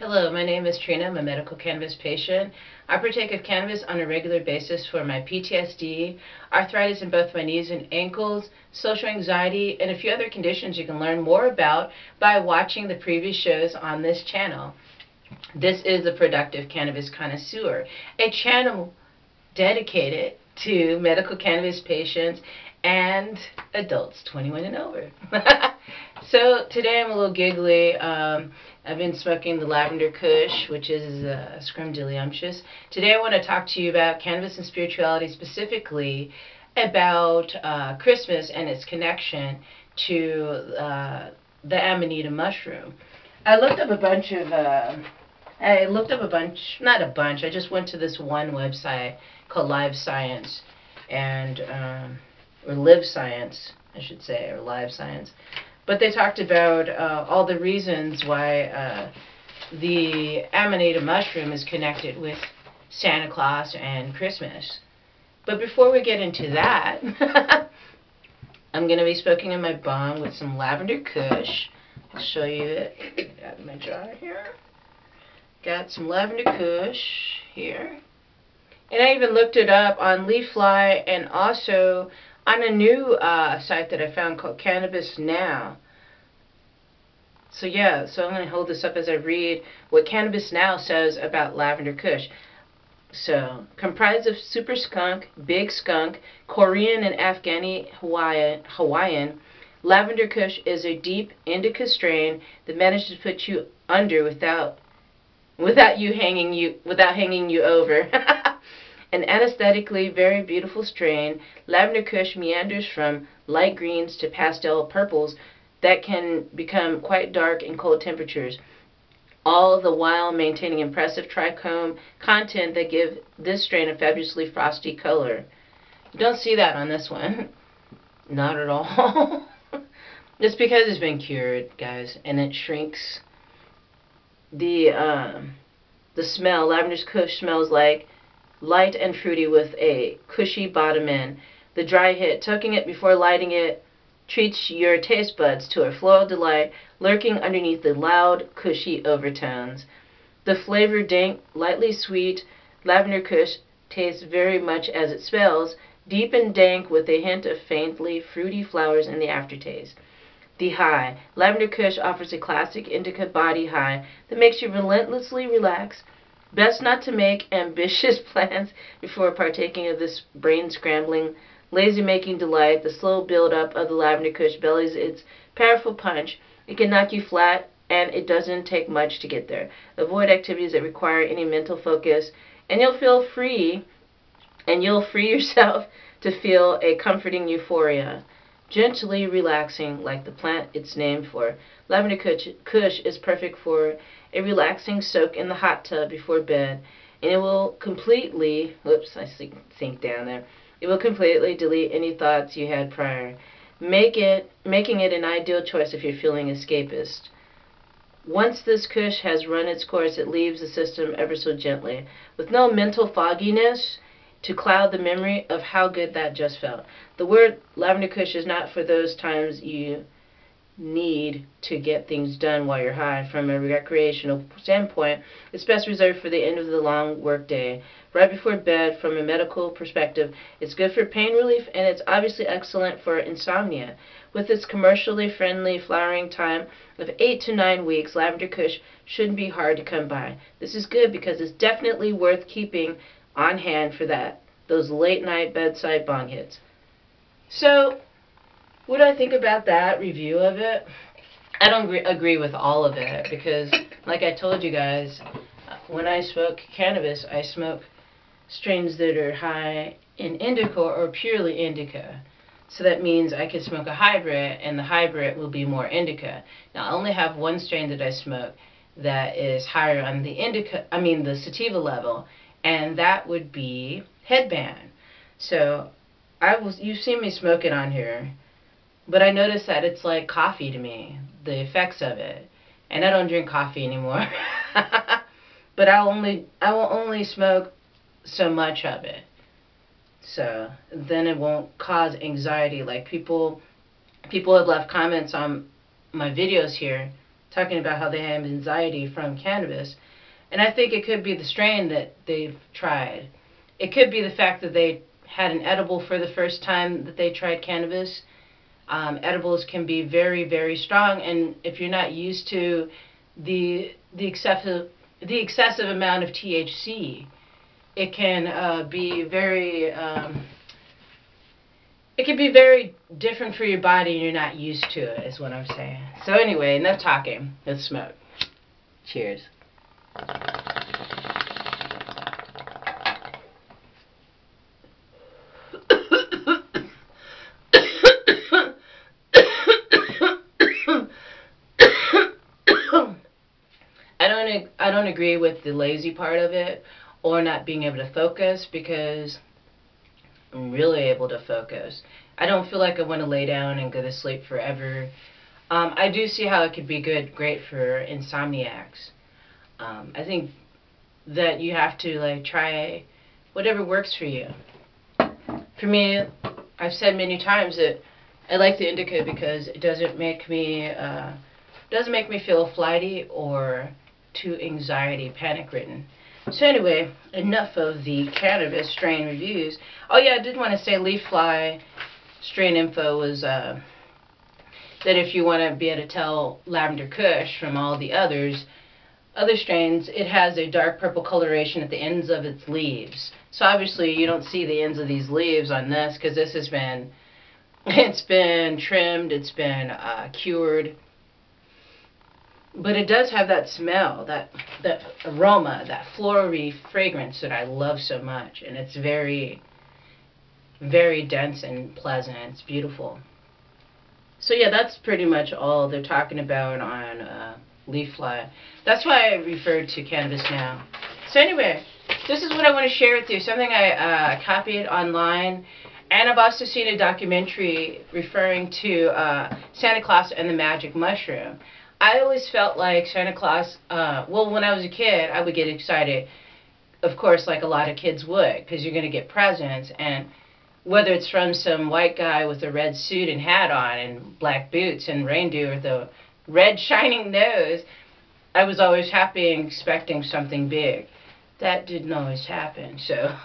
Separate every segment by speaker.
Speaker 1: Hello, my name is Trina. I'm a medical cannabis patient. I partake of cannabis on a regular basis for my PTSD, arthritis in both my knees and ankles, social anxiety, and a few other conditions you can learn more about by watching the previous shows on this channel. This is the Productive Cannabis Connoisseur, a channel dedicated to medical cannabis patients and adults 21 and over. so today I'm a little giggly. Um, I've been smoking the Lavender Kush, which is uh, scrumdiddlyumptious. Today I want to talk to you about cannabis and spirituality, specifically about uh, Christmas and its connection to uh, the Amanita mushroom. I looked up a bunch of, uh, I looked up a bunch, not a bunch, I just went to this one website called Live Science, and, um, or Live Science, I should say, or Live Science. But they talked about uh, all the reasons why uh, the Amanita mushroom is connected with Santa Claus and Christmas. But before we get into that, I'm going to be smoking in my bong with some lavender kush. I'll show you it. Got my jar here. Got some lavender kush here. And I even looked it up on Leafly and also on a new uh, site that I found called Cannabis Now. So yeah, so I'm going to hold this up as I read what Cannabis Now says about Lavender Kush. So, comprised of super skunk, big skunk, Korean and Afghani Hawaiian, Hawaiian, Lavender Kush is a deep indica strain that manages to put you under without without you hanging you without hanging you over. An anesthetically very beautiful strain, Lavender Kush meanders from light greens to pastel purples that can become quite dark in cold temperatures, all the while maintaining impressive trichome content that give this strain a fabulously frosty color. You don't see that on this one. Not at all. it's because it's been cured, guys, and it shrinks. The uh, the smell, Lavender's Kush smells like light and fruity with a kushy bottom end. The dry hit, tucking it before lighting it, treats your taste buds to a floral delight lurking underneath the loud, kushy overtones. The flavor dank, lightly sweet, lavender kush tastes very much as it smells, deep and dank with a hint of faintly fruity flowers in the aftertaste. The high. Lavender Kush offers a classic indica body high that makes you relentlessly relax Best not to make ambitious plans before partaking of this brain-scrambling, lazy-making delight. The slow build-up of the lavender kush bellies its powerful punch. It can knock you flat, and it doesn't take much to get there. Avoid activities that require any mental focus, and you'll feel free, and you'll free yourself to feel a comforting euphoria. Gently relaxing, like the plant it's named for. Lavender kush is perfect for a relaxing soak in the hot tub before bed, and it will completely, whoops, I sink, down there, it will completely delete any thoughts you had prior, make it, making it an ideal choice if you're feeling escapist. Once this kush has run its course, it leaves the system ever so gently, with no mental fogginess to cloud the memory of how good that just felt. The word lavender kush is not for those times you need to get things done while you're high from a recreational standpoint. It's best reserved for the end of the long workday. Right before bed, from a medical perspective, it's good for pain relief and it's obviously excellent for insomnia. With its commercially friendly flowering time of 8 to 9 weeks, Lavender Kush shouldn't be hard to come by. This is good because it's definitely worth keeping on hand for that, those late night bedside bong hits. So, what do I think about that review of it? I don't agree, with all of it because, like I told you guys, when I smoke cannabis, I smoke strains that are high in indica or purely indica. So that means I could smoke a hybrid, and the hybrid will be more indica. Now, I only have one strain that I smoke that is higher on the indica, I mean the sativa level, and that would be headband. So I was, you've seen me smoking on here. But I noticed that it's like coffee to me, the effects of it. And I don't drink coffee anymore. but I'll only I will only smoke so much of it. So then it won't cause anxiety like people people have left comments on my videos here talking about how they have anxiety from cannabis. And I think it could be the strain that they've tried. It could be the fact that they had an edible for the first time that they tried cannabis. Um, edibles can be very, very strong, and if you're not used to the the excessive the excessive amount of THC, it can uh, be very um, it can be very different for your body, and you're not used to it. Is what I'm saying. So anyway, enough talking. Let's smoke. Cheers. Don't I don't agree with the lazy part of it or not being able to focus because I'm really able to focus. I don't feel like I want to lay down and go to sleep forever. Um, I do see how it could be good, great for insomniacs. Um, I think that you have to like try whatever works for you. For me, I've said many times that I like the indica because it doesn't make me uh, doesn't make me feel flighty or too anxiety panic ridden. So anyway, enough of the cannabis strain reviews. Oh yeah, I did want to say Leafly strain info was uh, that if you want to be able to tell lavender kush from all the others, other strains, it has a dark purple coloration at the ends of its leaves. So obviously you don't see the ends of these leaves on this because this has been, it's been trimmed, it's been uh, cured. But it does have that smell, that that aroma, that floral fragrance that I love so much, and it's very, very dense and pleasant. It's beautiful. So yeah, that's pretty much all they're talking about on uh, Leafly. That's why I referred to cannabis now. So anyway, this is what I want to share with you. Something I uh, copied online. And I've also seen a documentary referring to uh, Santa Claus and the magic mushroom. I always felt like Santa Claus, uh, well, when I was a kid, I would get excited, of course, like a lot of kids would, because you're going to get presents. And whether it's from some white guy with a red suit and hat on and black boots and reindeer with a red shining nose, I was always happy and expecting something big. That didn't always happen, so.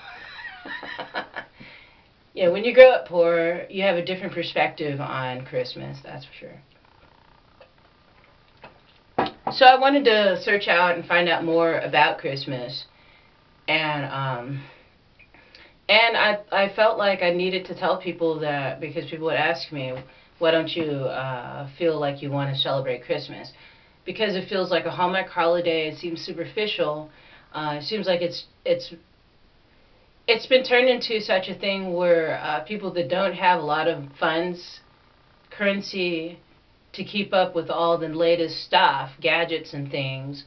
Speaker 1: yeah, when you grow up poor, you have a different perspective on Christmas, that's for sure. So I wanted to search out and find out more about Christmas, and um, and I I felt like I needed to tell people that because people would ask me, why don't you uh, feel like you want to celebrate Christmas? Because it feels like a Hallmark holiday. It seems superficial. Uh, it seems like it's it's it's been turned into such a thing where uh, people that don't have a lot of funds, currency, to keep up with all the latest stuff, gadgets and things,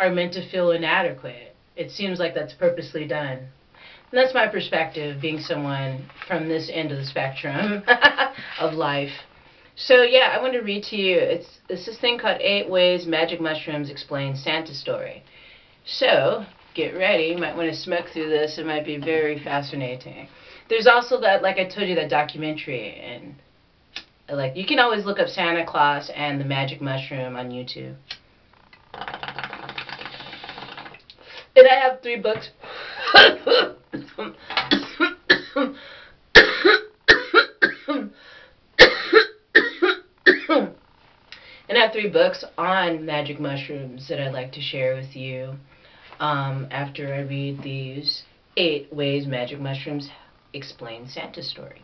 Speaker 1: are meant to feel inadequate. It seems like that's purposely done. And that's my perspective, being someone from this end of the spectrum of life. So yeah, I want to read to you. It's, it's this thing called Eight Ways Magic Mushrooms Explain Santa's Story. So get ready. You might want to smoke through this. It might be very fascinating. There's also that, like I told you, that documentary and like you can always look up Santa Claus and the Magic Mushroom on YouTube. And I have three books. and I have three books on magic mushrooms that I'd like to share with you um, after I read these eight ways magic mushrooms explain Santa's story.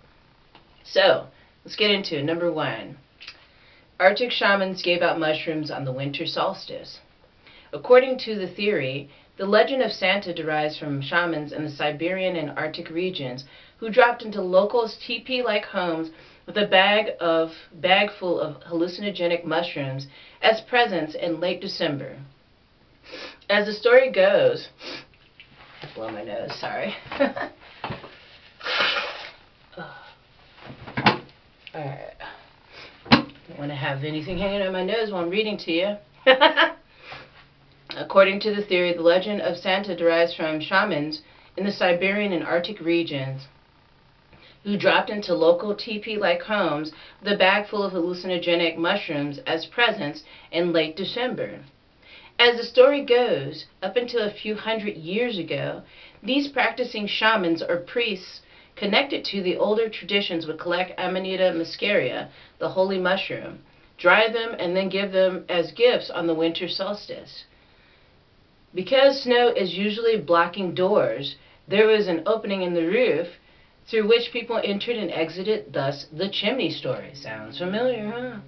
Speaker 1: So, Let's get into it. Number one. Arctic shamans gave out mushrooms on the winter solstice. According to the theory, the legend of Santa derives from shamans in the Siberian and Arctic regions who dropped into locals' teepee-like homes with a bag of bag full of hallucinogenic mushrooms as presents in late December. As the story goes, blow my nose, sorry. Alright. Don't want to have anything hanging on my nose while I'm reading to you. According to the theory, the legend of Santa derives from shamans in the Siberian and Arctic regions who dropped into local teepee-like homes with a bag full of hallucinogenic mushrooms as presents in late December. As the story goes, up until a few hundred years ago, these practicing shamans or priests connected to the older traditions would collect Amanita muscaria, the holy mushroom, dry them, and then give them as gifts on the winter solstice. Because snow is usually blocking doors, there was an opening in the roof through which people entered and exited, thus the chimney story. Sounds familiar, huh?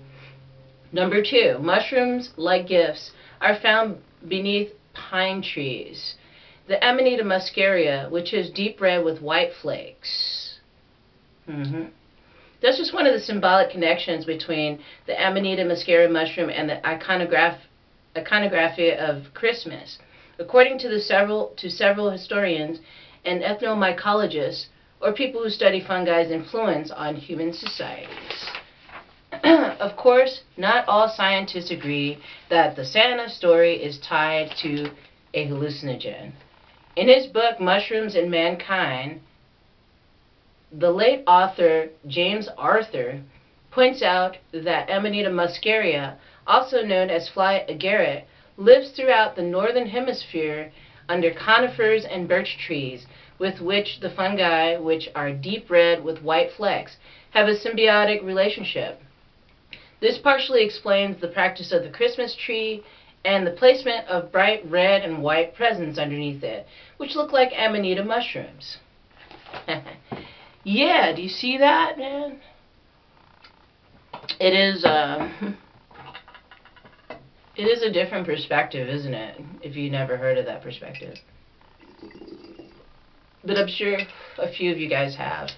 Speaker 1: Number two, mushrooms, like gifts, are found beneath pine trees. The Amanita muscaria, which is deep red with white flakes. Mm-hmm. That's just one of the symbolic connections between the Amanita muscaria mushroom and the iconograph iconography of Christmas. According to the several to several historians and ethnomycologists, or people who study fungi's influence on human societies. of course, not all scientists agree that the Santa story is tied to a hallucinogen. In his book, Mushrooms and Mankind, the late author James Arthur points out that Amanita muscaria, also known as fly agaric, lives throughout the northern hemisphere under conifers and birch trees, with which the fungi, which are deep red with white flecks, have a symbiotic relationship. This partially explains the practice of the Christmas tree and the placement of bright red and white presents underneath it, which look like amanita mushrooms. yeah, do you see that, man? It is, uh, it is a different perspective, isn't it? If you never heard of that perspective. But I'm sure a few of you guys have.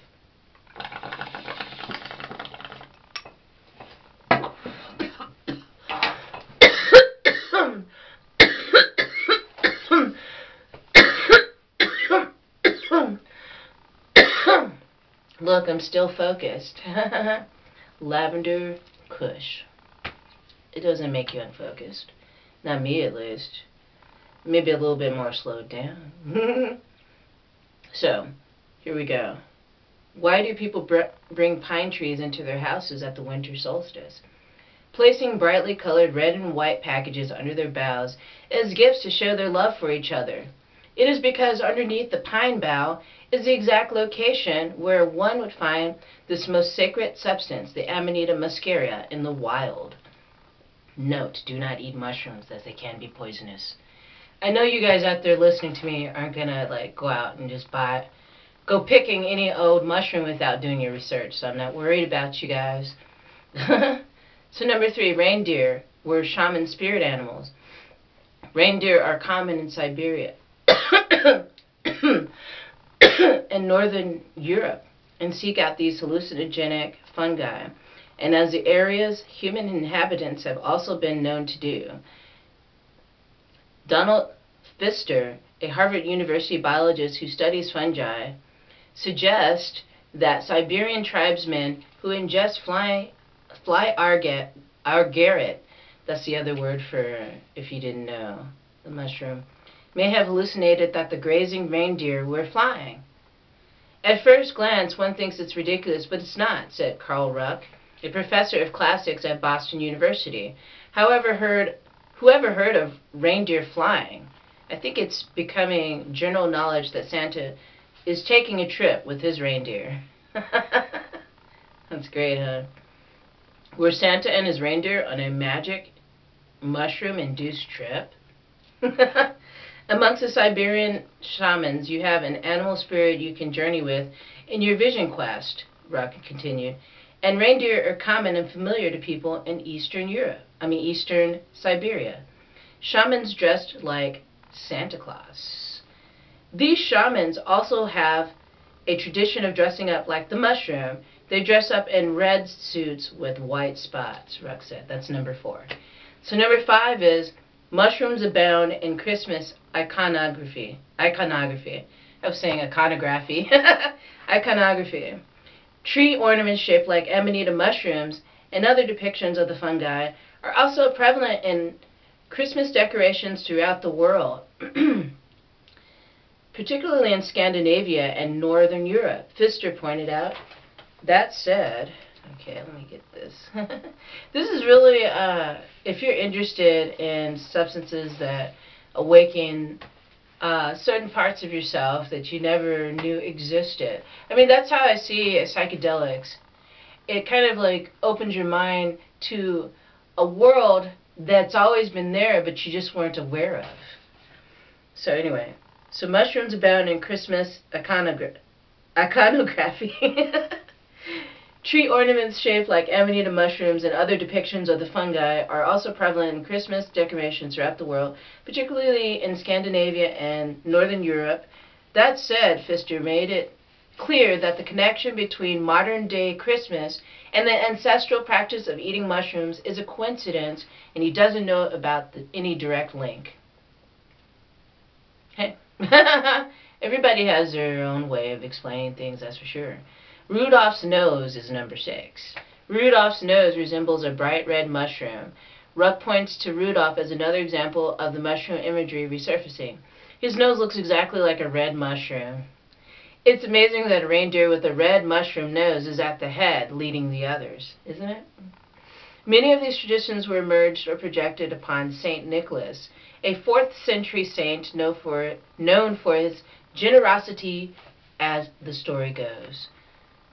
Speaker 1: Look, I'm still focused. Lavender Kush. It doesn't make you unfocused. Not me, at least. Maybe a little bit more slowed down. so, here we go. Why do people br bring pine trees into their houses at the winter solstice? Placing brightly colored red and white packages under their boughs as gifts to show their love for each other. It is because underneath the pine bough is the exact location where one would find this most sacred substance, the Amanita muscaria, in the wild. Note, do not eat mushrooms as they can be poisonous. I know you guys out there listening to me aren't gonna like go out and just buy go picking any old mushroom without doing your research, so I'm not worried about you guys. so number three, reindeer were shaman spirit animals. Reindeer are common in Siberia and northern Europe and seek out these hallucinogenic fungi, and as the area's human inhabitants have also been known to do. Donald Pfister, a Harvard University biologist who studies fungi, suggests that Siberian tribesmen who ingest fly, fly arget, argaret, that's the other word for, if you didn't know, the mushroom, may have hallucinated that the grazing reindeer were flying. At first glance, one thinks it's ridiculous, but it's not, said Carl Ruck, a professor of classics at Boston University. However, heard, whoever heard of reindeer flying? I think it's becoming general knowledge that Santa is taking a trip with his reindeer. That's great, huh? Were Santa and his reindeer on a magic mushroom-induced trip? Amongst the Siberian shamans, you have an animal spirit you can journey with in your vision quest, Ruck continued. And reindeer are common and familiar to people in Eastern Europe, I mean Eastern Siberia. Shamans dressed like Santa Claus. These shamans also have a tradition of dressing up like the mushroom. They dress up in red suits with white spots, Ruck said. That's number four. So number five is Mushrooms abound in Christmas iconography. Iconography. I was saying iconography. iconography. Tree ornaments shaped like amanita mushrooms and other depictions of the fungi are also prevalent in Christmas decorations throughout the world. particularly in Scandinavia and Northern Europe, Pfister pointed out. That said, okay, let me get this. this is really, uh, if you're interested in substances that awaken uh, certain parts of yourself that you never knew existed. I mean, that's how I see psychedelics. It kind of like opens your mind to a world that's always been there, but you just weren't aware of. So anyway, so mushrooms abound in Christmas iconogra iconography. Tree ornaments shaped like amanita mushrooms and other depictions of the fungi are also prevalent in Christmas decorations throughout the world, particularly in Scandinavia and Northern Europe. That said, Pfister made it clear that the connection between modern day Christmas and the ancestral practice of eating mushrooms is a coincidence, and he doesn't know about the, any direct link. Hey, everybody has their own way of explaining things, that's for sure. Rudolph's nose is number six. Rudolph's nose resembles a bright red mushroom. Ruck points to Rudolph as another example of the mushroom imagery resurfacing. His nose looks exactly like a red mushroom. It's amazing that a reindeer with a red mushroom nose is at the head, leading the others, isn't it? Many of these traditions were merged or projected upon Saint Nicholas, a 4th century saint known for, known for his generosity as the story goes.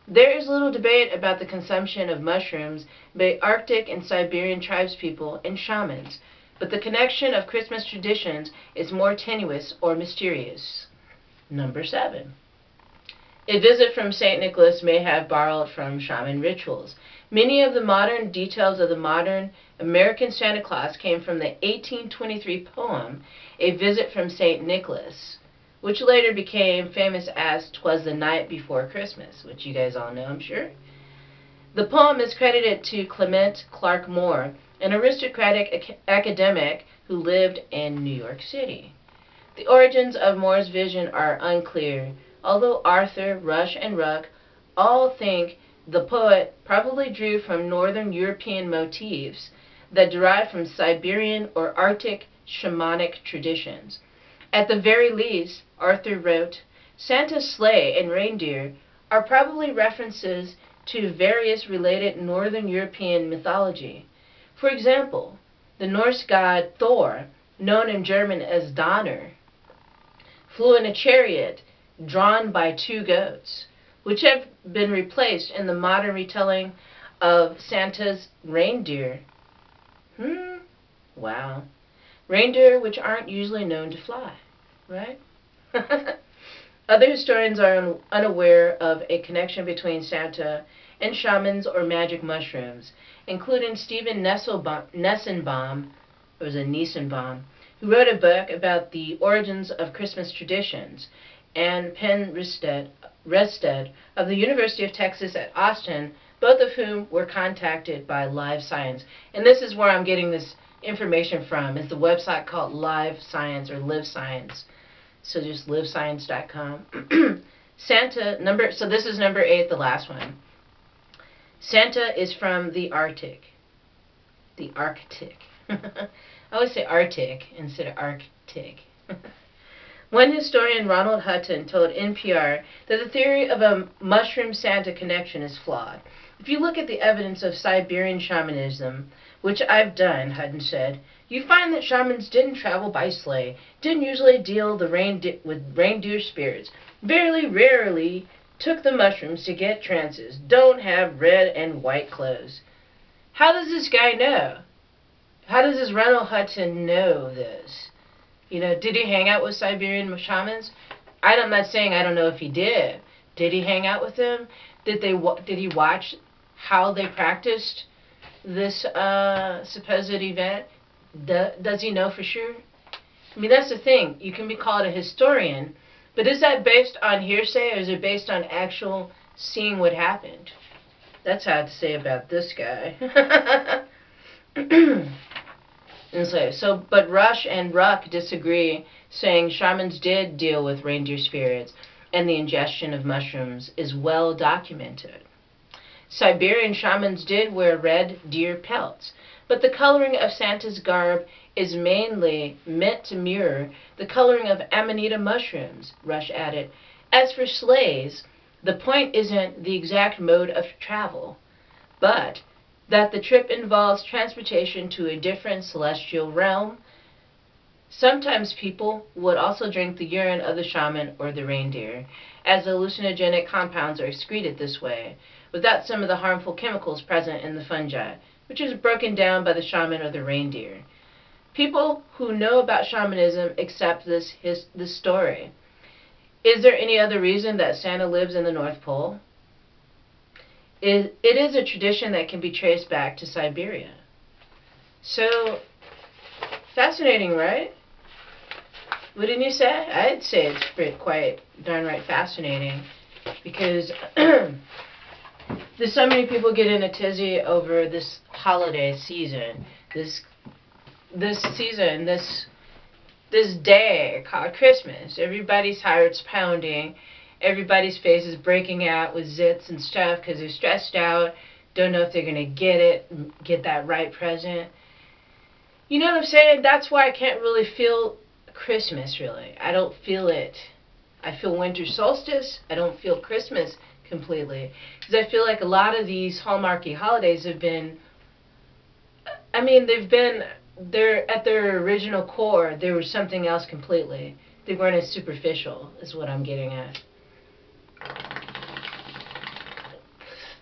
Speaker 1: There is little debate about the consumption of mushrooms by Arctic and Siberian tribespeople and shamans, but the connection of Christmas traditions is more tenuous or mysterious. Number seven. A visit from St. Nicholas may have borrowed from shaman rituals. Many of the modern details of the modern American Santa Claus came from the 1823 poem, A Visit from St. Nicholas, which later became famous as "Twas the Night Before Christmas, which you guys all know, I'm sure. The poem is credited to Clement Clarke Moore, an aristocratic ac academic who lived in New York City. The origins of Moore's vision are unclear, although Arthur, Rush, and Ruck all think the poet probably drew from northern European motifs that derive from Siberian or Arctic shamanic traditions. At the very least, Arthur wrote, Santa's sleigh and reindeer are probably references to various related Northern European mythology. For example, the Norse god Thor, known in German as Donner, flew in a chariot drawn by two goats, which have been replaced in the modern retelling of Santa's reindeer. Hmm, wow. Reindeer which aren't usually known to fly right? Other historians are un unaware of a connection between Santa and shamans or magic mushrooms, including Stephen Nessenbaum, was a Nissenbaum, who wrote a book about the origins of Christmas traditions, and Penne Restad, Restad of the University of Texas at Austin, both of whom were contacted by Live Science. And this is where I'm getting this information from, is the website called Live Science or Live Science so just livescience.com. Santa, number, so this is number eight, the last one. Santa is from the Arctic. The Arctic. I always say Arctic instead of Arctic. One historian, Ronald Hutton, told NPR that the theory of a mushroom Santa connection is flawed. If you look at the evidence of Siberian shamanism, which I've done, Hutton said, you find that shamans didn't travel by sleigh, didn't usually deal the reindeer with reindeer spirits, very rarely took the mushrooms to get trances, don't have red and white clothes. How does this guy know? How does this Ronald Hutton know this? You know, did he hang out with Siberian shamans? I'm not saying I don't know if he did. Did he hang out with them? Did they did he watch how they practiced this uh, supposed event? Do, does he know for sure? I mean, that's the thing. You can be called a historian, but is that based on hearsay or is it based on actual seeing what happened? That's how to say about this guy. and so, so, but Rush and Ruck disagree, saying shamans did deal with reindeer spirits, and the ingestion of mushrooms is well documented. Siberian shamans did wear red deer pelts, but the coloring of Santa's garb is mainly meant to mirror the coloring of amanita mushrooms, Rush added. As for sleighs, the point isn't the exact mode of travel, but that the trip involves transportation to a different celestial realm. Sometimes people would also drink the urine of the shaman or the reindeer, as hallucinogenic compounds are excreted this way, without some of the harmful chemicals present in the fungi, which is broken down by the shaman or the reindeer. People who know about shamanism accept this, his, this story. Is there any other reason that Santa lives in the North Pole? It, it is a tradition that can be traced back to Siberia. So, fascinating, right? Wouldn't you say? I'd say it's quite darn right fascinating because there's so many people get in a tizzy over this holiday season, this this season, this this day called Christmas. Everybody's heart's pounding. Everybody's face is breaking out with zits and stuff because they're stressed out, don't know if they're going to get it, get that right present. You know what I'm saying? That's why I can't really feel Christmas, really. I don't feel it. I feel winter solstice. I don't feel Christmas completely. Because I feel like a lot of these hallmarky holidays have been, I mean, they've been they're at their original core, they were something else completely. They weren't as superficial, is what I'm getting at.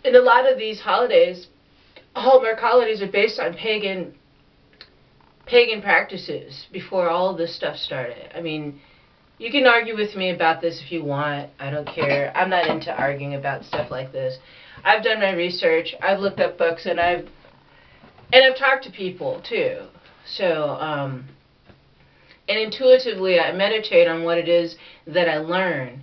Speaker 1: And a lot of these holidays, Hallmark holidays, are based on pagan pagan practices before all this stuff started. I mean, you can argue with me about this if you want. I don't care. I'm not into arguing about stuff like this. I've done my research. I've looked up books and I've and I've talked to people too so, um, and intuitively, I meditate on what it is that I learn.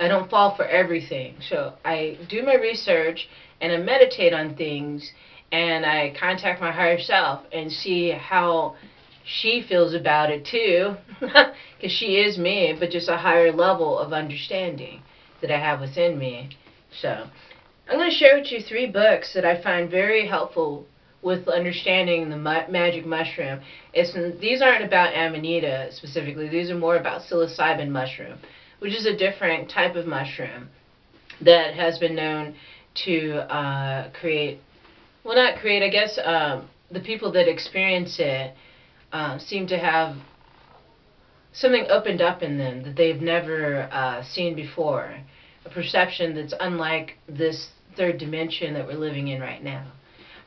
Speaker 1: I don't fall for everything. So I do my research and I meditate on things and I contact my higher self and see how she feels about it too. Because she is me, but just a higher level of understanding that I have within me. So I'm going to share with you three books that I find very helpful with understanding the magic mushroom. It's, these aren't about amanita specifically. These are more about psilocybin mushroom, which is a different type of mushroom that has been known to uh, create, well, not create, I guess um, the people that experience it uh, seem to have something opened up in them that they've never uh, seen before. A perception that's unlike this third dimension that we're living in right now.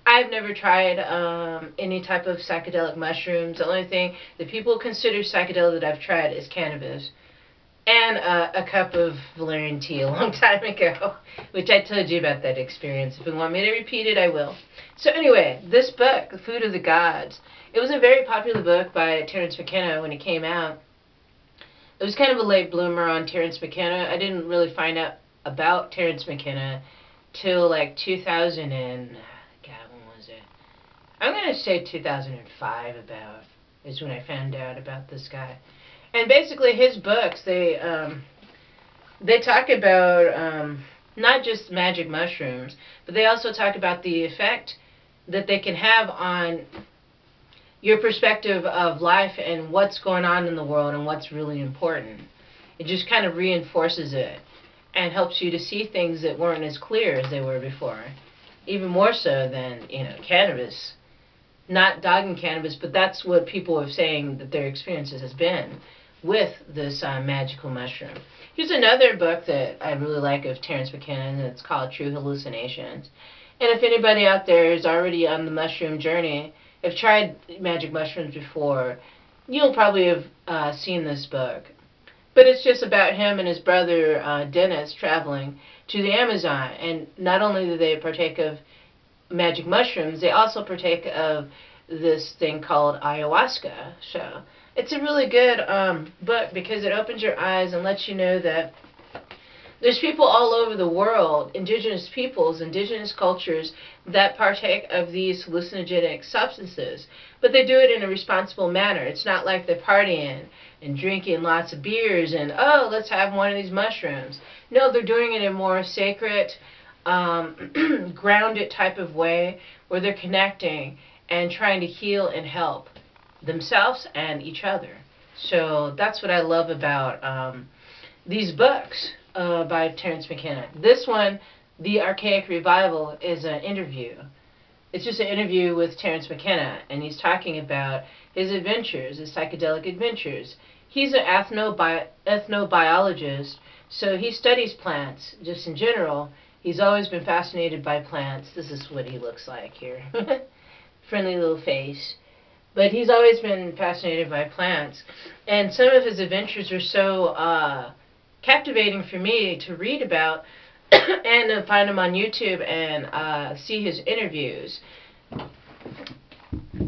Speaker 1: I've never tried um, any type of psychedelic mushrooms. The only thing that people consider psychedelic that I've tried is cannabis. And uh, a cup of Valerian tea a long time ago, which I told you about that experience. If you want me to repeat it, I will. So anyway, this book, The Food of the Gods, it was a very popular book by Terence McKenna when it came out. It was kind of a late bloomer on Terence McKenna. I didn't really find out about Terence McKenna till like 2000 and God, when was it? I'm to say 2005 about is when I found out about this guy. And basically his books, they um, they talk about um, not just magic mushrooms, but they also talk about the effect that they can have on your perspective of life and what's going on in the world and what's really important. It just kind of reinforces it and helps you to see things that weren't as clear as they were before. Even more so than, you know, cannabis not dogging cannabis, but that's what people are saying that their experiences has been with this uh, magical mushroom. Here's another book that I really like of Terence McKenna, and it's called True Hallucinations. And if anybody out there is already on the mushroom journey, have tried magic mushrooms before, you'll probably have uh, seen this book. But it's just about him and his brother uh, Dennis traveling to the Amazon, and not only do they partake of magic mushrooms, they also partake of this thing called ayahuasca. So it's a really good um, book because it opens your eyes and lets you know that there's people all over the world, indigenous peoples, indigenous cultures, that partake of these hallucinogenic substances. But they do it in a responsible manner. It's not like they're partying and drinking lots of beers and, oh, let's have one of these mushrooms. No, they're doing it in a more sacred, um, grounded type of way where they're connecting and trying to heal and help themselves and each other. So that's what I love about um, these books uh, by Terence McKenna. This one, The Archaic Revival, is an interview. It's just an interview with Terence McKenna, and he's talking about his adventures, his psychedelic adventures. He's an ethnobi- ethnobiologist, so he studies plants just in general. He's always been fascinated by plants. This is what he looks like here. Friendly little face. But he's always been fascinated by plants. And some of his adventures are so uh, captivating for me to read about and to find him on YouTube and uh, see his interviews.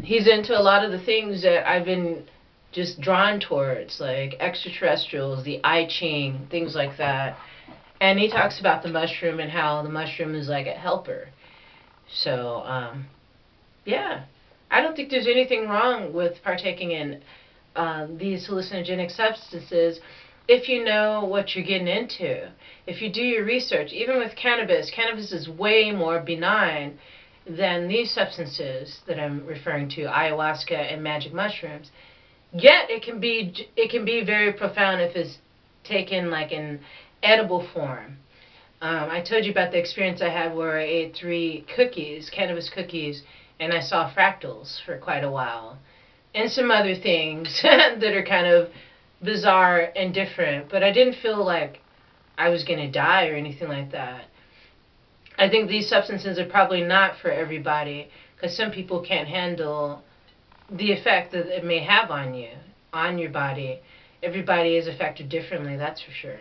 Speaker 1: He's into a lot of the things that I've been just drawn towards, like extraterrestrials, the I Ching, things like that. And he talks about the mushroom and how the mushroom is like a helper. So, um, yeah. I don't think there's anything wrong with partaking in uh, these hallucinogenic substances if you know what you're getting into. If you do your research, even with cannabis, cannabis is way more benign than these substances that I'm referring to, ayahuasca and magic mushrooms. Yet it can be it can be very profound if it's taken like in edible form. Um, I told you about the experience I had where I ate three cookies, cannabis cookies, and I saw fractals for quite a while, and some other things that are kind of bizarre and different. But I didn't feel like I was going to die or anything like that. I think these substances are probably not for everybody because some people can't handle the effect that it may have on you, on your body. Everybody is affected differently, that's for sure.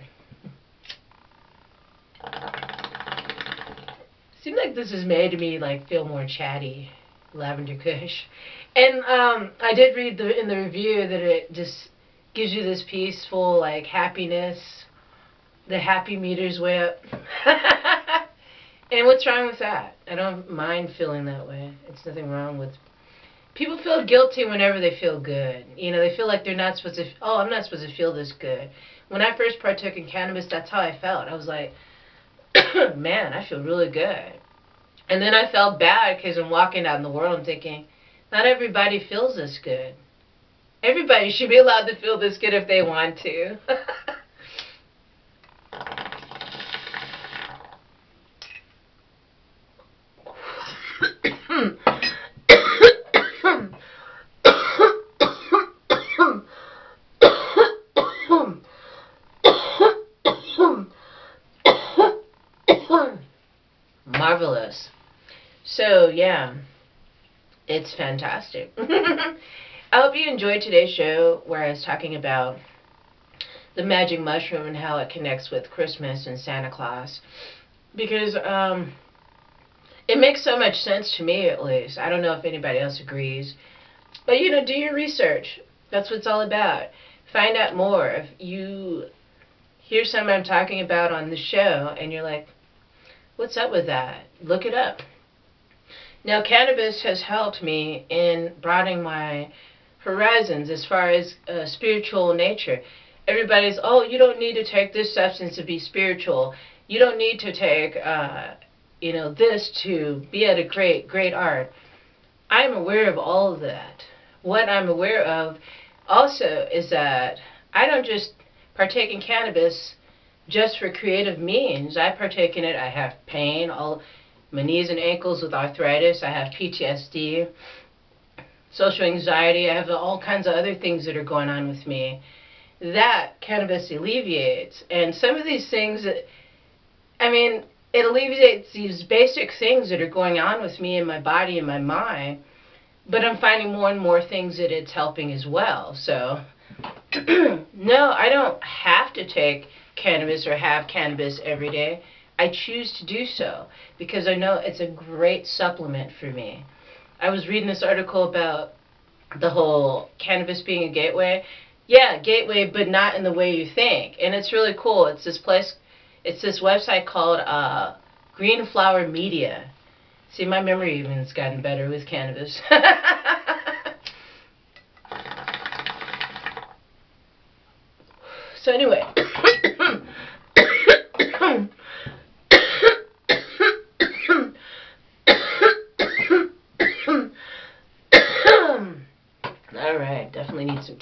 Speaker 1: Seems like this has made me like feel more chatty, Lavender Kush. And um, I did read the in the review that it just gives you this peaceful like happiness. The happy meter's way up. and what's wrong with that? I don't mind feeling that way. It's nothing wrong with people feel guilty whenever they feel good. You know, they feel like they're not supposed to. Oh, I'm not supposed to feel this good. When I first partook in cannabis, that's how I felt. I was like, man, I feel really good. And then I felt bad because I'm walking out in the world and thinking, not everybody feels this good. Everybody should be allowed to feel this good if they want to. Marvelous. So, yeah, it's fantastic. I hope you enjoyed today's show where I was talking about the magic mushroom and how it connects with Christmas and Santa Claus. Because um, it makes so much sense to me, at least. I don't know if anybody else agrees. But, you know, do your research. That's what it's all about. Find out more. If you hear something I'm talking about on the show and you're like, what's up with that? Look it up. Now, cannabis has helped me in broadening my horizons as far as uh, spiritual nature. Everybody's, oh, you don't need to take this substance to be spiritual. You don't need to take, uh, you know, this to be at a great, great art. I'm aware of all of that. What I'm aware of also is that I don't just partake in cannabis just for creative means. I partake in it. I have pain, all my knees and ankles with arthritis. I have PTSD social anxiety. I have all kinds of other things that are going on with me. That cannabis alleviates. And some of these things, that, I mean, it alleviates these basic things that are going on with me in my body and my mind. But I'm finding more and more things that it's helping as well. So, no, I don't have to take cannabis or have cannabis every day. I choose to do so because I know it's a great supplement for me. I was reading this article about the whole cannabis being a gateway. Yeah, gateway, but not in the way you think. And it's really cool. It's this place, it's this website called uh, Green Flower Media. See, my memory even's gotten better with cannabis. so anyway.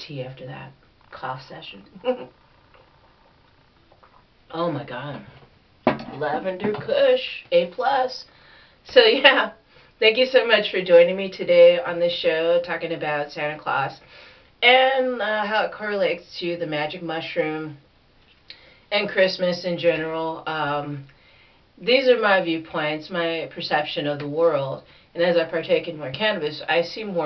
Speaker 1: Tea after that cough session. oh my god. Lavender Kush, A plus. So yeah, thank you so much for joining me today on this show talking about Santa Claus and uh, how it correlates to the magic mushroom and Christmas in general. Um, these are my viewpoints, my perception of the world, and as I partake in more cannabis, I see more